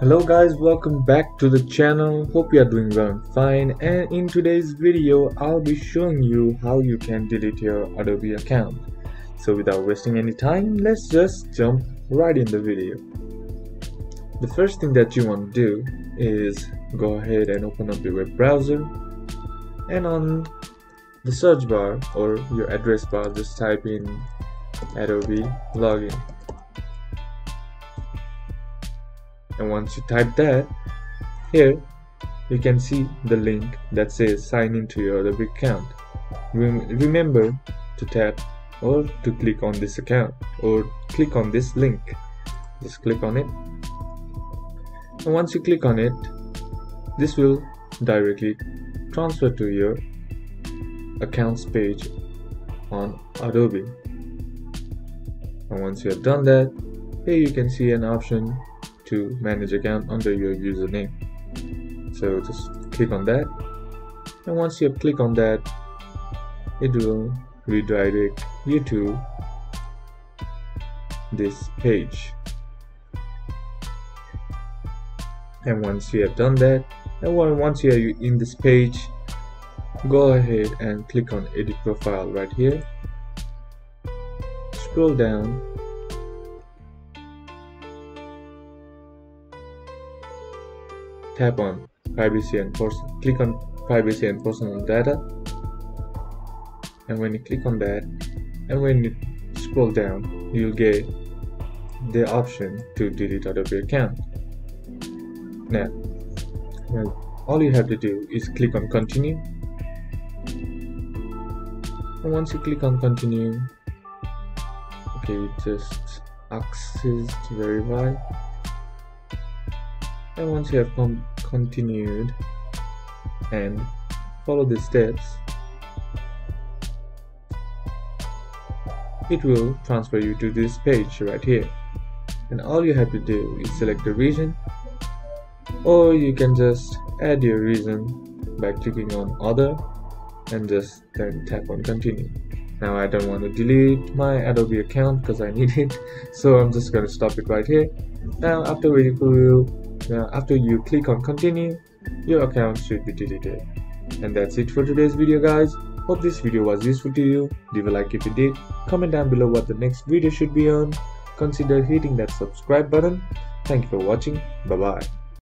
Hello guys, welcome back to the channel. Hope you are doing well and fine. And in today's video, I'll be showing you how you can delete your Adobe account. So without wasting any time, let's just jump right in the video. The first thing that you want to do is go ahead and open up your web browser and on the search bar or your address bar just type in Adobe login and once you type that here you can see the link that says sign into your Adobe account. Rem remember to tap or to click on this account or click on this link. Just click on it. And once you click on it this will directly transfer to your accounts page on Adobe. And once you have done that here you can see an option to manage account under your username. So just click on that. And once you click on that it will redirect you to this page. And once you have done that and once you are in this page go ahead and click on edit profile right here. Scroll down tap on privacy and personal click on privacy and personal data. And when you click on that and when you scroll down you'll get the option to delete out of your account. Now well, all you have to do is click on continue. And once you click on continue okay just access to verify and once you have continued and follow the steps. It will transfer you to this page right here. And all you have to do is select the region or you can just add your region by clicking on other and just then tap on continue. Now I don't want to delete my Adobe account because I need it so I'm just gonna stop it right here. Now after for you now after you click on continue, your account should be deleted. And that's it for today's video guys. Hope this video was useful to you. Leave a like if you did. Comment down below what the next video should be on. Consider hitting that subscribe button. Thank you for watching. Bye bye.